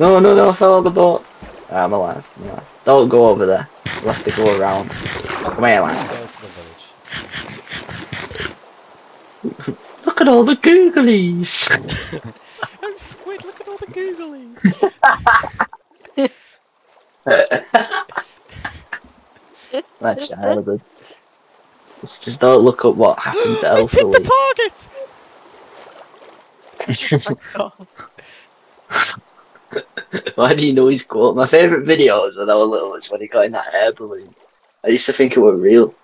No, no, no, I fell on the boat. Right, I'm alive. I'm alive. Don't go over there. We'll have to go around. Come here, lad. Sail to the village. Look at all the googlies. Oh, squid! Look at all the googlies. That's childhood. Just, just don't look up what happened to It's hit the Elfie. target. Oh Why do you know his quote? My favourite videos when I was little was when he got in that air balloon. I used to think it were real.